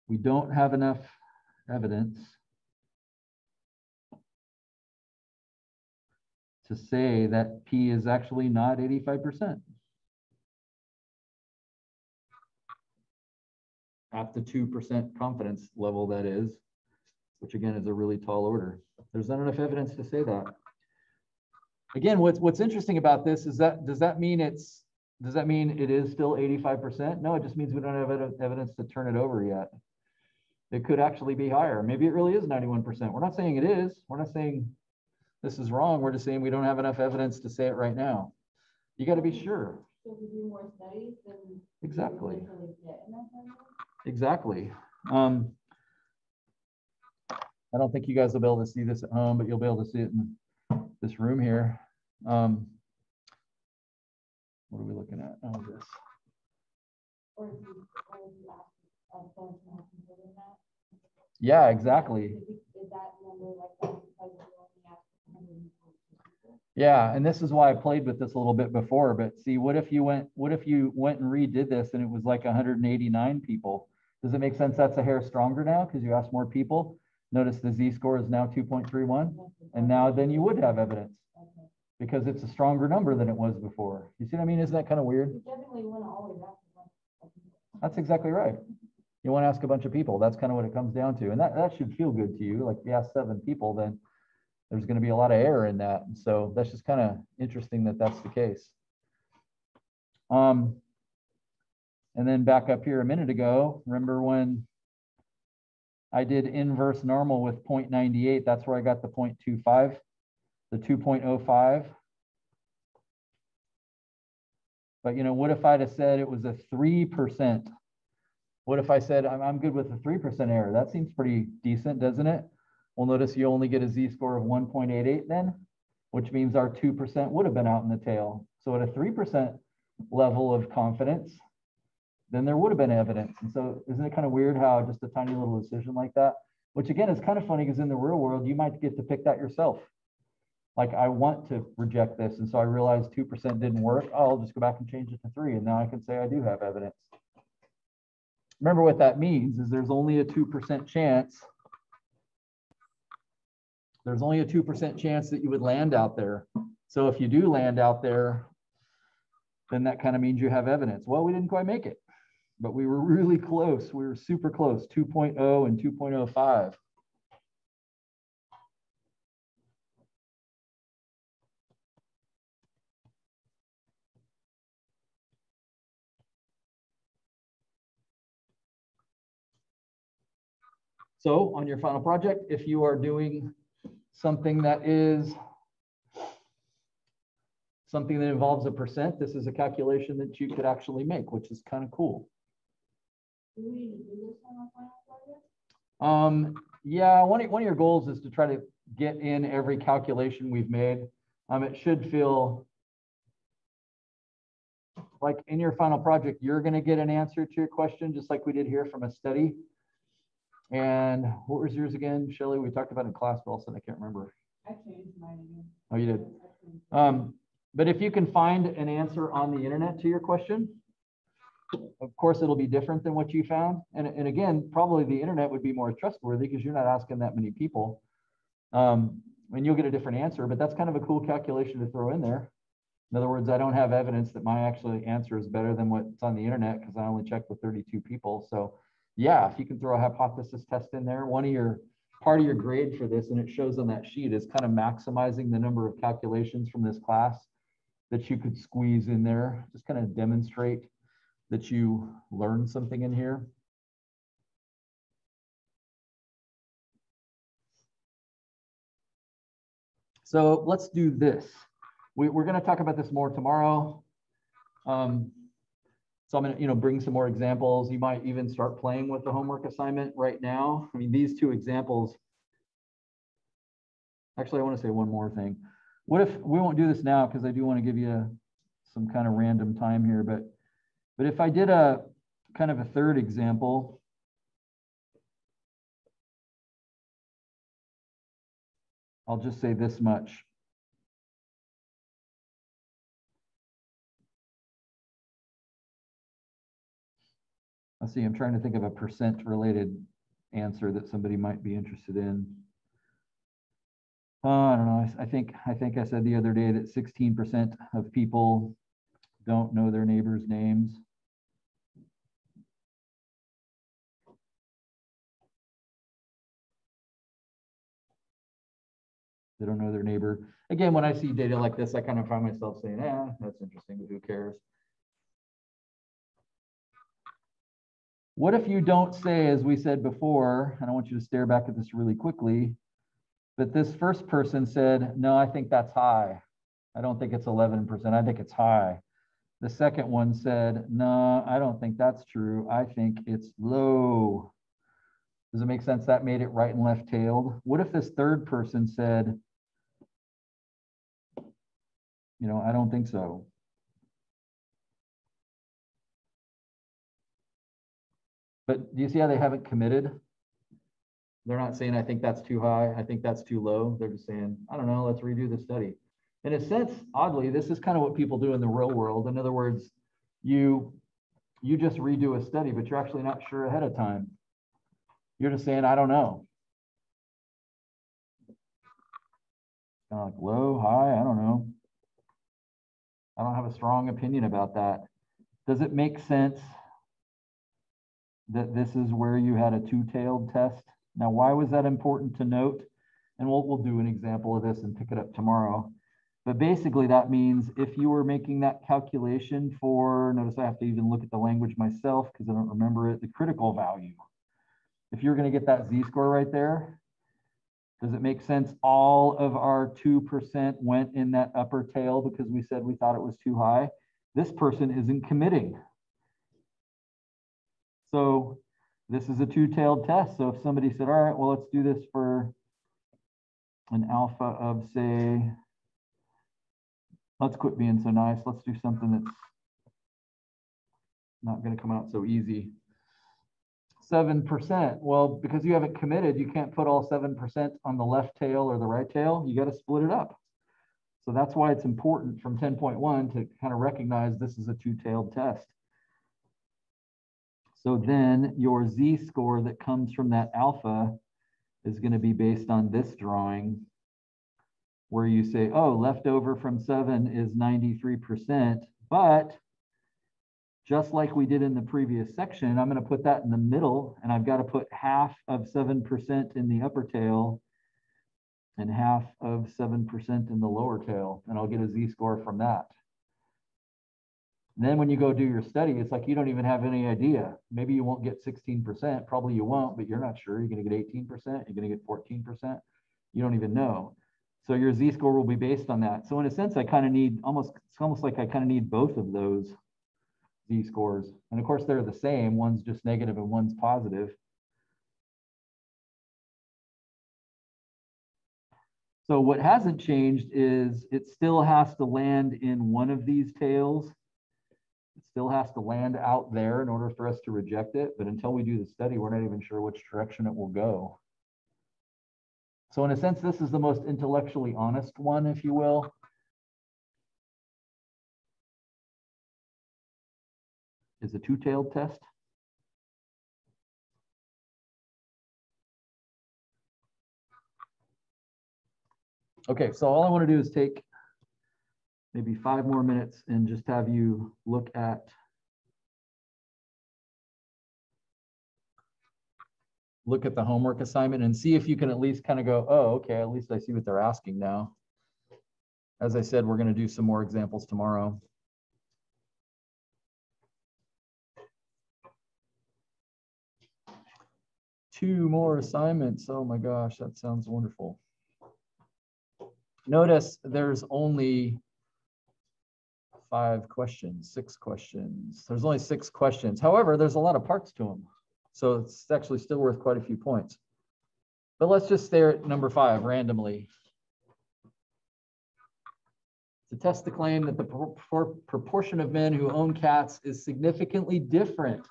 We don't have enough evidence to say that P is actually not 85%. At the 2% confidence level, that is, which again is a really tall order. There's not enough evidence to say that. Again, what's, what's interesting about this is that, does that mean it's, does that mean it is still 85%? No, it just means we don't have evidence to turn it over yet it could actually be higher. Maybe it really is 91%. We're not saying it is. We're not saying this is wrong. We're just saying we don't have enough evidence to say it right now. You got to be sure. So we do more studies. Exactly. exactly. Um, I don't think you guys will be able to see this at home, but you'll be able to see it in this room here. Um, what are we looking at? Oh, this. Yeah, exactly. Is it- is that number like that because you only asked a hundred and forty people? Yeah, and this is why I played with this a little bit before, but see, what if you went, what if you went and redid this and it was like hundred and eighty-nine people? Does it make sense that's a hair stronger now because you asked more people? Notice the Z-score is now two point three one, and now then you would have evidence because it's a stronger number than it was before. You see what I mean? Isn't that kind of weird? You definitely want to always ask a bunch of people. That's exactly right. You want to ask a bunch of people. That's kind of what it comes down to. And that, that should feel good to you. Like if you ask seven people, then there's going to be a lot of error in that. So that's just kind of interesting that that's the case. Um, and then back up here a minute ago, remember when I did inverse normal with 0.98, that's where I got the 0.25, the 2.05. But you know, what if I'd have said it was a 3%? What if I said, I'm, I'm good with a 3% error? That seems pretty decent, doesn't it? Well, notice you only get a z-score of 1.88 then, which means our 2% would have been out in the tail. So at a 3% level of confidence, then there would have been evidence. And so isn't it kind of weird how just a tiny little decision like that, which again is kind of funny because in the real world, you might get to pick that yourself. Like I want to reject this. And so I realized 2% didn't work. I'll just go back and change it to three. And now I can say I do have evidence. Remember what that means is there's only a 2% chance. There's only a 2% chance that you would land out there. So if you do land out there, then that kind of means you have evidence. Well, we didn't quite make it, but we were really close. We were super close, 2.0 and 2.05. So on your final project, if you are doing something that is something that involves a percent, this is a calculation that you could actually make, which is kind of cool. Do we need this on our final project? Um, yeah, one of, one of your goals is to try to get in every calculation we've made. Um, it should feel like in your final project, you're gonna get an answer to your question, just like we did here from a study. And what was yours again, Shelley? We talked about in class, but also I can't remember. I changed mine again. Oh, you did? I changed it. Um, but if you can find an answer on the internet to your question, of course, it'll be different than what you found. And, and again, probably the internet would be more trustworthy because you're not asking that many people. Um, and you'll get a different answer, but that's kind of a cool calculation to throw in there. In other words, I don't have evidence that my actual answer is better than what's on the internet because I only checked with 32 people. So yeah, if you can throw a hypothesis test in there, one of your part of your grade for this, and it shows on that sheet, is kind of maximizing the number of calculations from this class that you could squeeze in there, just kind of demonstrate that you learned something in here. So let's do this. We, we're going to talk about this more tomorrow. Um, so I'm going to, you know, bring some more examples. You might even start playing with the homework assignment right now. I mean, these two examples. Actually, I want to say one more thing. What if we won't do this now because I do want to give you some kind of random time here, but but if I did a kind of a third example, I'll just say this much. See, I'm trying to think of a percent related answer that somebody might be interested in. Uh, I don't know. I, I think I think I said the other day that 16% of people don't know their neighbors' names. They don't know their neighbor. Again, when I see data like this, I kind of find myself saying, "Yeah, that's interesting, but who cares?" What if you don't say, as we said before, and I want you to stare back at this really quickly, but this first person said, no, I think that's high. I don't think it's 11%. I think it's high. The second one said, no, I don't think that's true. I think it's low. Does it make sense? That made it right and left tailed. What if this third person said, you know, I don't think so. But do you see how they haven't committed? They're not saying, I think that's too high. I think that's too low. They're just saying, I don't know, let's redo the study. In a sense, oddly, this is kind of what people do in the real world. In other words, you you just redo a study, but you're actually not sure ahead of time. You're just saying, I don't know. Kind of like low, high, I don't know. I don't have a strong opinion about that. Does it make sense that this is where you had a two-tailed test? Now, why was that important to note? And we'll, we'll do an example of this and pick it up tomorrow. But basically that means if you were making that calculation for, notice I have to even look at the language myself because I don't remember it, the critical value. If you're gonna get that z-score right there, does it make sense? All of our 2% went in that upper tail because we said we thought it was too high. This person isn't committing. So this is a two-tailed test. So if somebody said, all right, well, let's do this for an alpha of say, let's quit being so nice. Let's do something that's not going to come out so easy. 7%. Well, because you haven't committed, you can't put all 7% on the left tail or the right tail. You got to split it up. So that's why it's important from 10.1 to kind of recognize this is a two-tailed test. So then your z-score that comes from that alpha is going to be based on this drawing where you say, oh, leftover from seven is 93%, but just like we did in the previous section, I'm going to put that in the middle and I've got to put half of 7% in the upper tail and half of 7% in the lower tail, and I'll get a z-score from that. And then when you go do your study, it's like you don't even have any idea. Maybe you won't get 16%, probably you won't, but you're not sure. You're going to get 18%, you're going to get 14%. You don't even know. So your z-score will be based on that. So in a sense, I kind of need almost, it's almost like I kind of need both of those z-scores. And of course, they're the same. One's just negative and one's positive. So what hasn't changed is it still has to land in one of these tails. Still has to land out there in order for us to reject it. But until we do the study, we're not even sure which direction it will go. So in a sense, this is the most intellectually honest one, if you will. Is a two-tailed test. Okay, so all I want to do is take maybe five more minutes and just have you look at look at the homework assignment and see if you can at least kind of go, oh, okay, at least I see what they're asking now. As I said, we're going to do some more examples tomorrow. Two more assignments. Oh my gosh, that sounds wonderful. Notice there's only five questions, six questions. There's only six questions. However, there's a lot of parts to them. So it's actually still worth quite a few points. But let's just stare at number five randomly. To test the claim that the pro proportion of men who own cats is significantly different.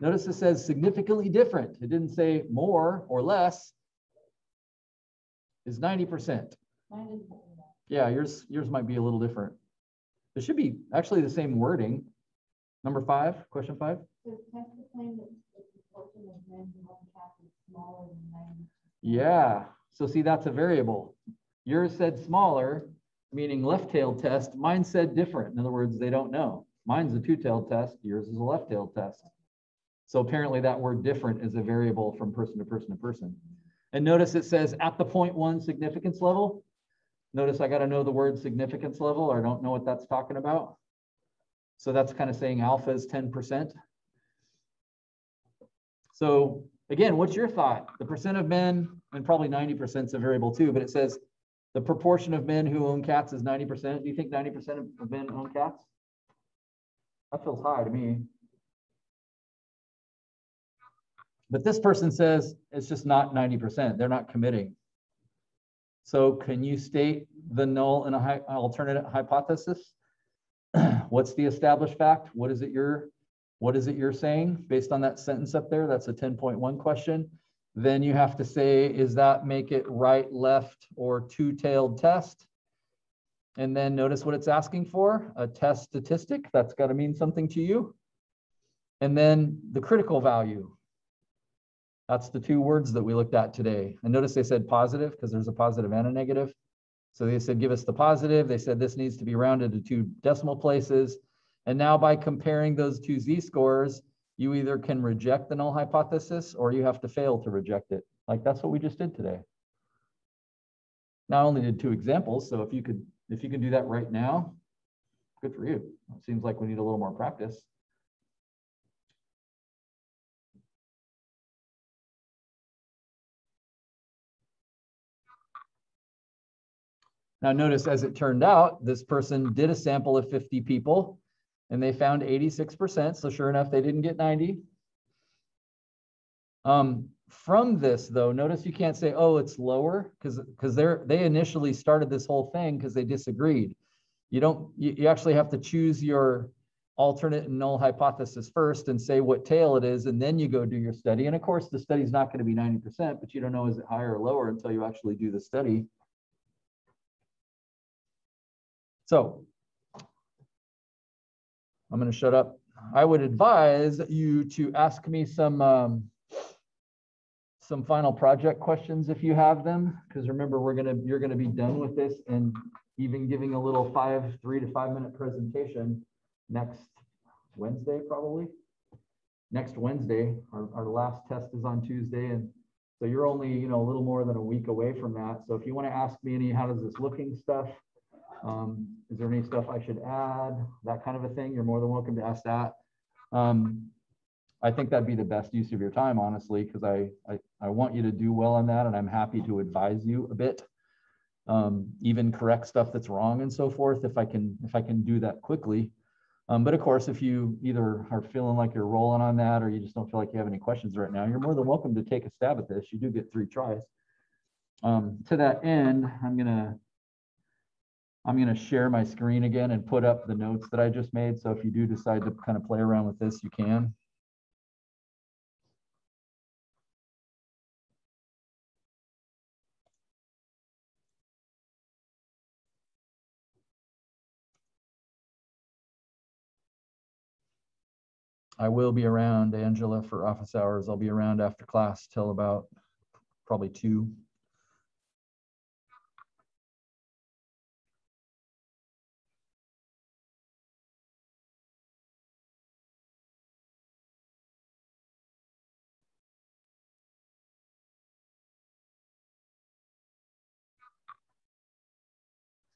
Notice it says significantly different. It didn't say more or less. Is 90%. Yeah, yours, yours might be a little different. It should be actually the same wording. Number five, question five. So test the claim that yeah, so see, that's a variable. Yours said smaller, meaning left-tailed test. Mine said different. In other words, they don't know. Mine's a two-tailed test. Yours is a left-tailed test. So apparently that word different is a variable from person to person to person. And notice it says at the point one significance level. Notice I got to know the word significance level or I don't know what that's talking about. So that's kind of saying alpha is 10%. So again, what's your thought? The percent of men, and probably 90% is a variable too, but it says the proportion of men who own cats is 90%. Do you think 90% of men own cats? That feels high to me. But this person says it's just not 90%. They're not committing. So can you state the null and a alternate hypothesis? What's the established fact? What is it you're what is it you're saying based on that sentence up there? That's a 10.1 question. Then you have to say, is that make it right, left, or two-tailed test? And then notice what it's asking for, a test statistic. That's got to mean something to you. And then the critical value. That's the two words that we looked at today. And notice they said positive because there's a positive and a negative. So they said, give us the positive. They said this needs to be rounded to two decimal places. And now by comparing those two z-scores, you either can reject the null hypothesis or you have to fail to reject it. Like that's what we just did today. Now I only did two examples, so if you could if you can do that right now, good for you. It seems like we need a little more practice. Now notice as it turned out, this person did a sample of 50 people and they found 86%. So sure enough, they didn't get 90. Um, from this though, notice you can't say, oh, it's lower because because they're they initially started this whole thing because they disagreed. You don't you, you actually have to choose your alternate and null hypothesis first and say what tail it is, and then you go do your study. And of course, the study is not going to be 90%, but you don't know is it higher or lower until you actually do the study. So I'm going to shut up. I would advise you to ask me some um, some final project questions if you have them, because remember we're gonna you're gonna be done with this and even giving a little five three to five minute presentation next Wednesday probably. Next Wednesday, our, our last test is on Tuesday, and so you're only you know a little more than a week away from that. So if you want to ask me any how does this looking stuff, um, is there any stuff I should add? That kind of a thing. You're more than welcome to ask that. Um, I think that'd be the best use of your time, honestly, because I, I, I want you to do well on that and I'm happy to advise you a bit. Um, even correct stuff that's wrong and so forth if I can if I can do that quickly. Um, but of course, if you either are feeling like you're rolling on that or you just don't feel like you have any questions right now, you're more than welcome to take a stab at this. You do get three tries. Um, to that end, I'm gonna I'm going to share my screen again and put up the notes that I just made. So if you do decide to kind of play around with this, you can. I will be around, Angela, for office hours. I'll be around after class till about probably two.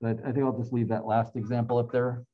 So I, I think I'll just leave that last example up there.